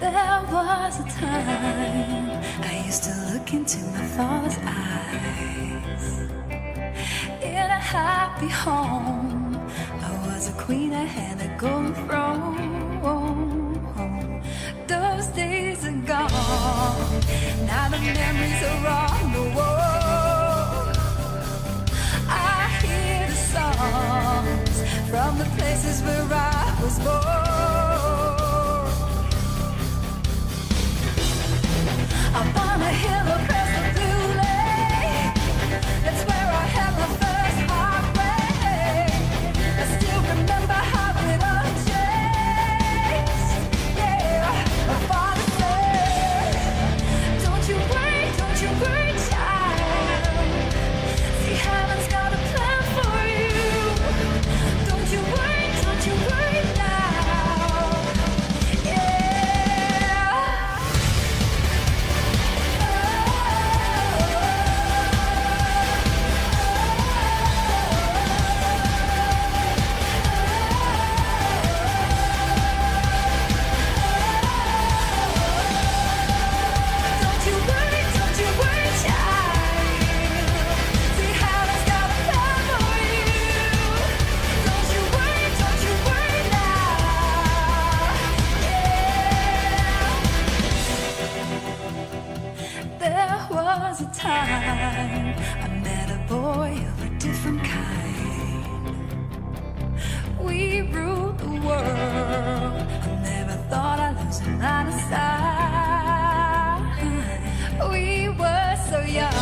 There was a time I used to look into my father's eyes. In a happy home, I was a queen, I had a golden throne. Those days are gone, now the memories are on the wall. From the places where I was born. Up on a hill was a time I met a boy of a different kind. We ruled the world. I never thought I'd lose him out of sight. We were so young.